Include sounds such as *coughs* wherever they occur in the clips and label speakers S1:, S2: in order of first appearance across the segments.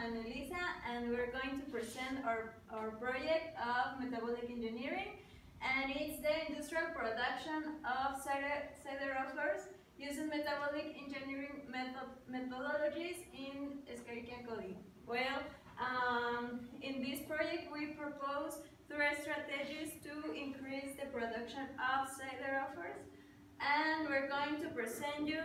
S1: and Elisa, and we're going to present our, our project of metabolic engineering, and it's the industrial production of siderophores using metabolic engineering method, methodologies in Escherichia coli. Well, um, in this project we propose three strategies to increase the production of siderophores, and we're going to present you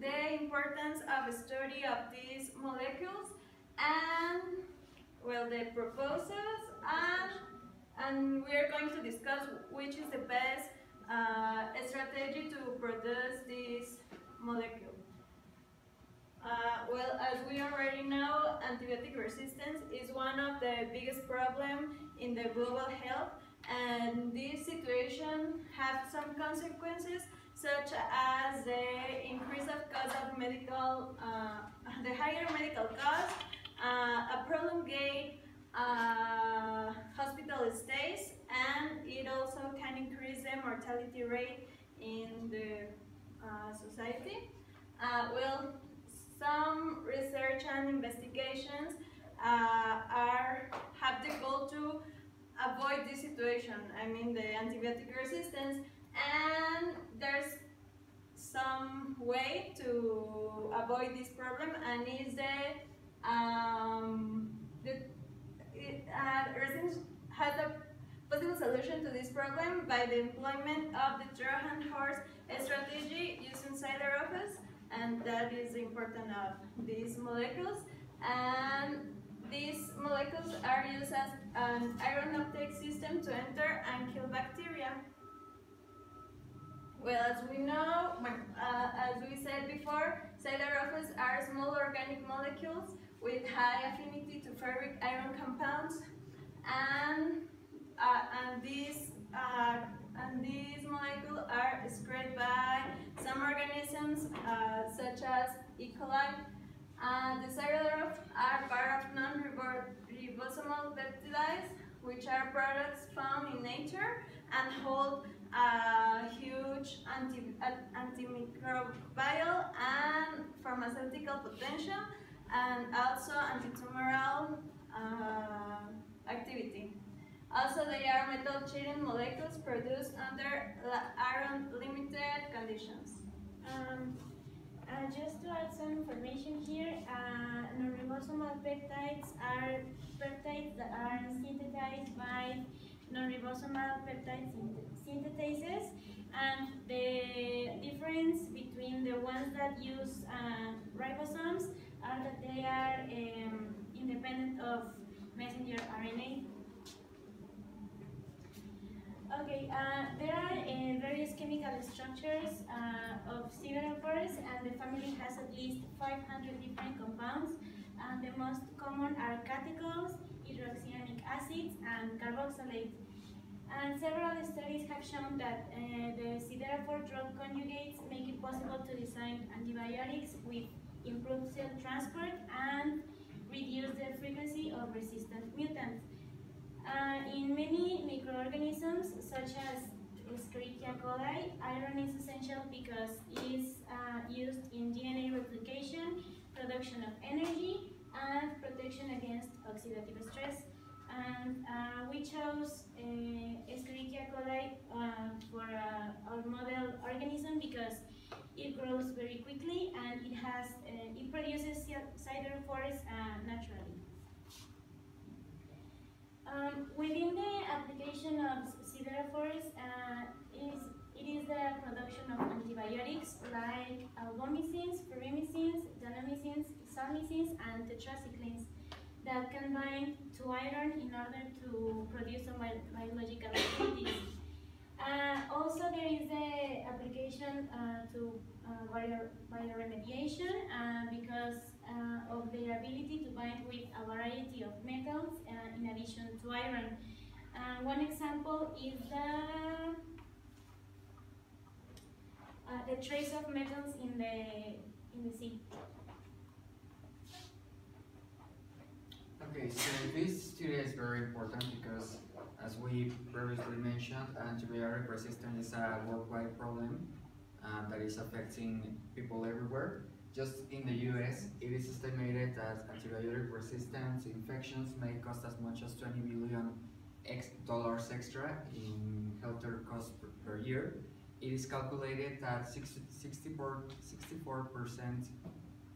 S1: the importance of study of these molecules and well the proposals and and we're going to discuss which is the best uh, strategy to produce this molecule. Uh, well, as we already know, antibiotic resistance is one of the biggest problems in the global health and this situation has some consequences such as the increase of cost of medical, uh, the higher medical cost, uh, a prolonged uh, hospital stays, and it also can increase the mortality rate in the uh, society. Uh, well, some research and investigations uh, are have the goal to avoid this situation. I mean, the antibiotic resistance and there's some way to avoid this problem and is the um, the it, uh, has a possible solution to this problem by the employment of the Trojan horse strategy using siderophores and that is important of these molecules and these molecules are used as an iron uptake system to enter and kill bacteria. Well, as we know, uh, as we said before, siderophores are small organic molecules with high affinity to ferric iron compounds, and uh, and these uh, and these molecules are excreted by some organisms uh, such as E. coli. And the siderophores are part of non-ribosomal peptides, which are products found in nature and hold a huge anti, antimicrobial and pharmaceutical potential and also antitumoral uh, activity. Also, they are metal chain molecules produced under iron limited conditions.
S2: Um, uh, just to add some information here, uh, non-ribosomal peptides are peptides that are synthesized by non-ribosomal peptide synthetases and the difference between the ones that use uh, ribosomes are that they are um, independent of messenger RNA. Okay, uh, there are uh, various chemical structures uh, of siderophores and the family has at least 500 different compounds and the most common are catechols, hydroxyanic acids, and carboxylates. And several studies have shown that uh, the siderophore drug conjugates make it possible to design antibiotics with improved cell transport and reduce the frequency of resistant mutants. Uh, in many microorganisms, such as Escherichia coli, iron is essential because it is uh, used in DNA replication, production of energy, and protection against oxidative stress. And uh, we chose uh, Escherichia coli uh, for uh, our model organism because it grows very quickly and it has uh, it produces siderophores uh, naturally. Um, within the application of siderophores, uh, is, it is the production of antibiotics like albomycins, pyrimycins, danomycins, salmycins, and tetracyclines that can bind to iron in order to produce some biological activities. Uh, also, there is the application uh, to uh, bio bioremediation uh, because uh, of their ability to bind with a variety of metals uh, in addition to iron. Uh, one example is the the trace of metals in the in the sea.
S3: Okay, so this study is very important because, as we previously mentioned, antibiotic resistance is a worldwide problem uh, that is affecting people everywhere. just in the US, it is estimated that antibiotic resistance infections may cost as much as 20 billion dollars extra in healthcare costs per, per year. It is calculated that 60, 64, 64%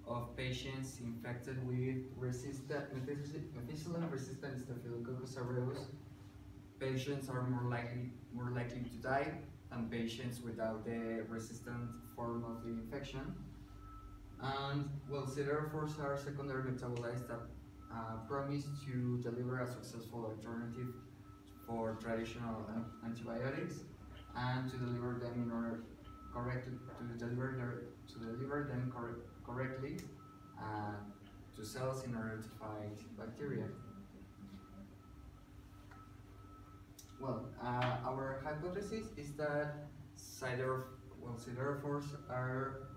S3: of patients infected with resistant methicillin-resistant Staphylococcus aureus patients are more likely more likely to die than patients without the resistant form of the infection. And well, siderophores are secondary metabolites that uh, promise to deliver a successful alternative for traditional antibiotics and to deliver them in order correctly to deliver their, to deliver them cor correctly uh, to cells in order to fight bacteria. Well, uh, our hypothesis is that sideroph well, siderophores are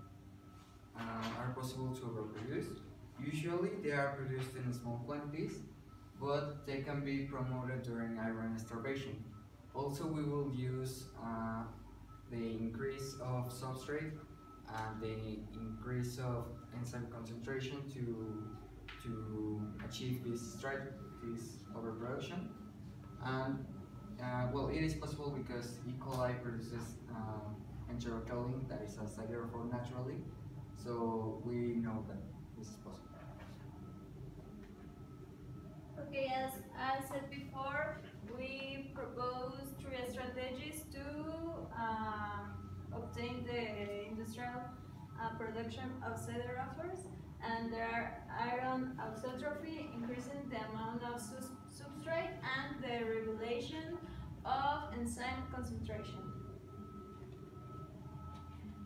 S3: uh, are possible to reproduce. Usually, they are produced in small quantities, but they can be promoted during iron starvation. Also, we will use uh, the increase of substrate and the increase of enzyme concentration to to achieve this this overproduction. And uh, well, it is possible because E. coli produces um, that is a siderophore naturally. So we know that this is possible.
S1: Okay, as I said before, we propose three strategies to uh, obtain the industrial uh, production of siderophores. And there are iron auxotrophy, increasing the amount of substrate and the regulation of enzyme concentration.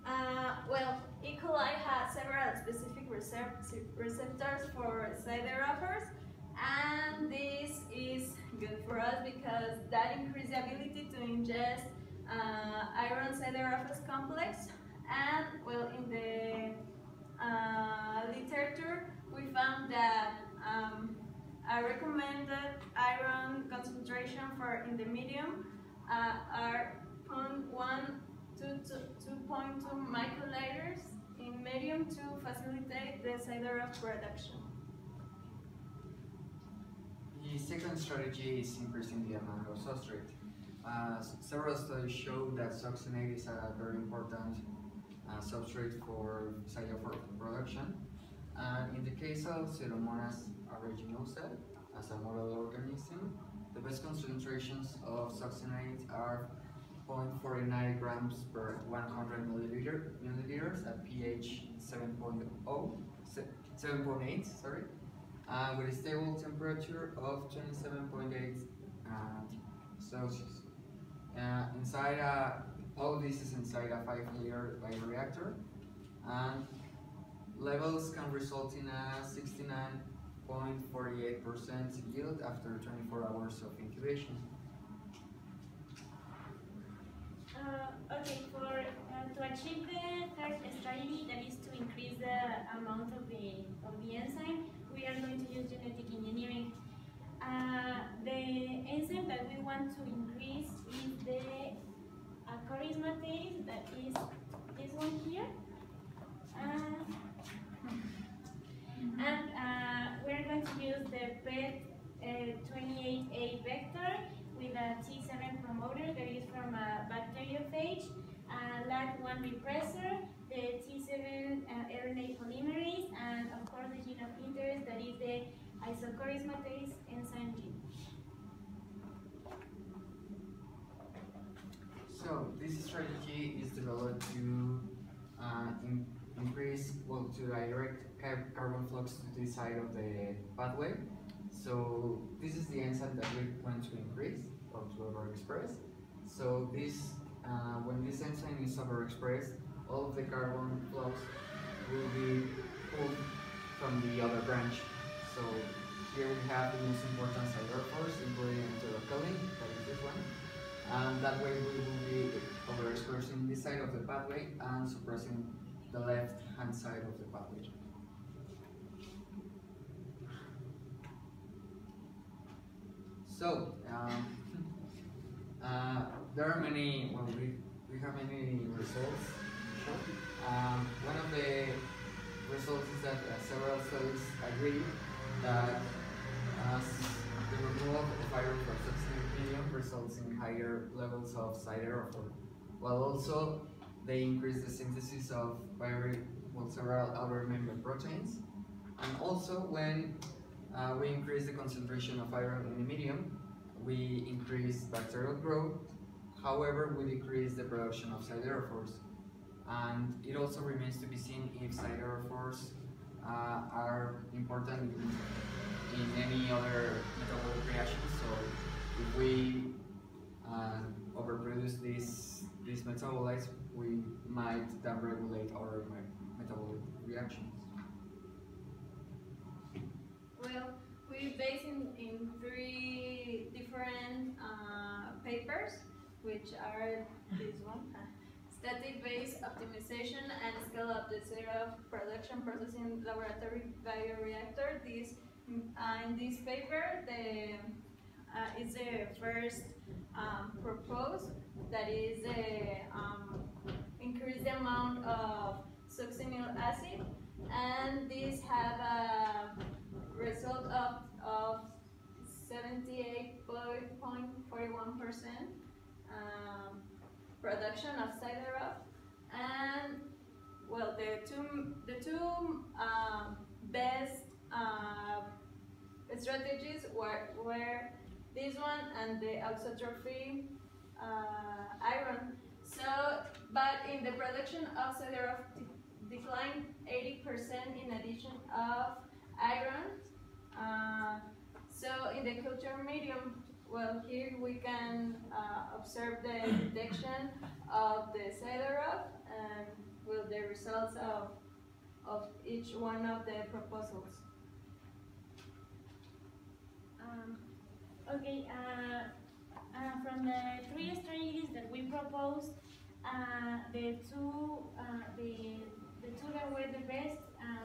S1: Uh, well, E. coli has several specific receptors for siderophores, and this is good for us because that increases the ability to ingest uh, iron siderophos complex. And well, in the uh, literature, we found that um, a recommended iron concentration for in the medium uh, are 0.1 to 2.2 microliters in medium to facilitate the siderophore production.
S3: The second strategy is increasing the amount of substrate. Uh, several studies show that succinate is a very important uh, substrate for siderophore production. And in the case of Pseudomonas aeruginosa, as a model organism, the best concentrations of succinate are 0.49 grams per 100 milliliter, milliliters at pH 7.0, 7.8, sorry, uh, with a stable temperature of 27.8 uh, Celsius. Uh, inside a, all this is inside a 5 liter bioreactor, and levels can result in a 69.48% yield after 24 hours of incubation.
S2: Uh, okay, for uh, to achieve the third strategy, that is to increase the amount of the of the enzyme, we are going to use genetic engineering. Uh, the enzyme that we want to increase is the acarismatase, that is this one here. Uh, use the PET28A uh, vector with a T7 promoter that is from a bacteriophage, a LAT1 repressor, the T7 uh, RNA polymerase, and of course the gene of interest that is the isocharismatase enzyme gene.
S3: So this strategy is developed to uh, in, increase, well, to direct carbon flux to this side of the pathway. So this is the enzyme that we want to increase or to overexpress. So this, uh, when this enzyme is overexpressed, all of the carbon flux will be pulled from the other branch. So here we have the most important siderophores, including enterocolin, that is this one. And that way we will be overexpressing this side of the pathway and suppressing the left hand side of the pathway. So, um, uh, there are many, well, we, we have many results. Um, one of the results is that uh, several studies agree that the removal of iron from substrate medium results in higher levels of siderophore, while also they increase the synthesis of very well, several membrane proteins. And also when uh, we increase the concentration of iron in the medium, we increase bacterial growth, however we decrease the production of siderophores. And it also remains to be seen if siderophores uh, are important in, in any other metabolic reactions. So if we uh, overproduce these, these metabolites, we might downregulate our metabolic reactions.
S1: Well, we base in, in three different uh, papers, which are this one, static base optimization and scale up the zero production processing laboratory bioreactor. This uh, in this paper, the uh, is the first um, proposed that is the um, increase the amount of succinyl acid, and this have a result of of 78.41 percent. Um, production of Sideroff and well the two the two um, best uh, strategies were, were this one and the auxotrophy uh, iron so but in the production of Sideroff declined 80% in addition of iron uh, so in the culture medium well, here we can uh, observe the *coughs* detection of the Sideroff and well, the results of, of each one of the proposals.
S2: Um, okay, uh, uh, from the three strategies that we proposed, uh, the two the the two that were the best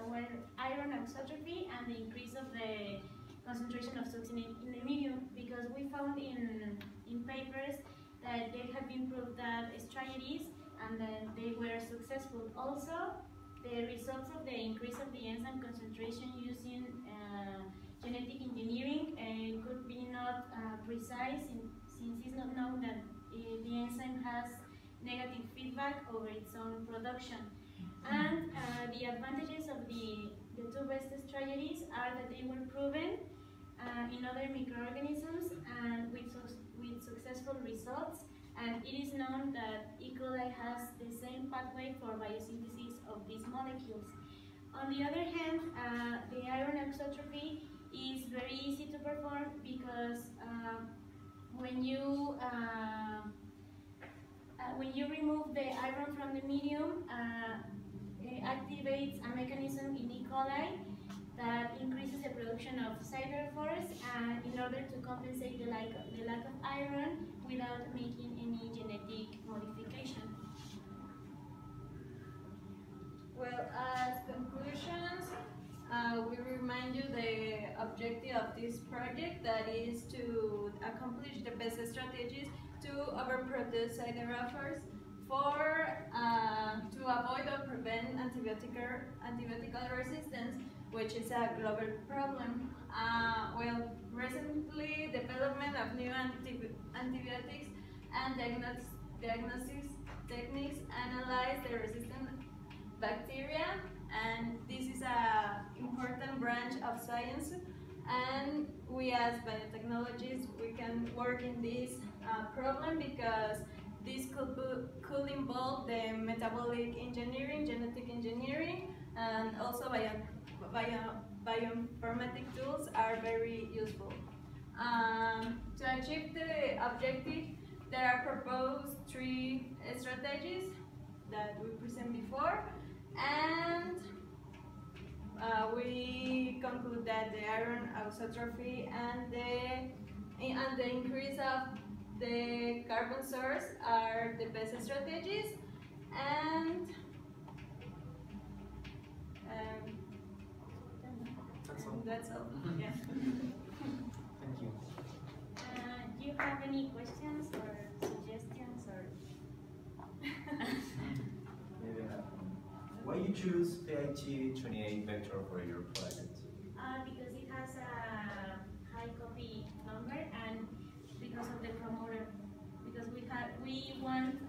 S2: were iron auxotrophy and the increase of the concentration of toxin in, the medium because we found in, in papers that they have been proved that strategies and then they were successful. Also, the results of the increase of the enzyme concentration using uh, genetic engineering uh, could be not uh, precise in, since it's not known that uh, the enzyme has negative feedback over its own production. And uh, the advantages of the, the two best strategies are that they were proven uh, in other microorganisms and with, with successful results. And it is known that E. coli has the same pathway for biosynthesis of these molecules. On the other hand, uh, the iron auxotrophy is very easy to perform because uh, when you uh, uh when you remove the iron from the medium, activates a mechanism in E. coli that increases the production of siderophores and in order to compensate the lack, of, the lack of iron without making any genetic modification.
S1: Well, as conclusions, uh, we remind you the objective of this project that is to accomplish the best strategies to overproduce siderophores for uh, to avoid or prevent antibiotic, antibiotic resistance which is a global problem. Uh, well, recently development of new anti antibiotics and diagnosis, diagnosis techniques analyze the resistant bacteria and this is an important branch of science and we as biotechnologists we can work in this uh, problem because this could, could involve the metabolic engineering, genetic engineering, and also bio bio, bioinformatic tools are very useful. Um, to achieve the objective, there are proposed three strategies that we present before, and uh, we conclude that the iron auxotrophy and the and the increase of the carbon source are the best strategies, and um, that's all. Yeah.
S3: Thank you.
S2: Uh, do you have any questions or suggestions or? *laughs*
S4: yeah. Why you
S2: choose PIT 28 vector for your project?
S5: One.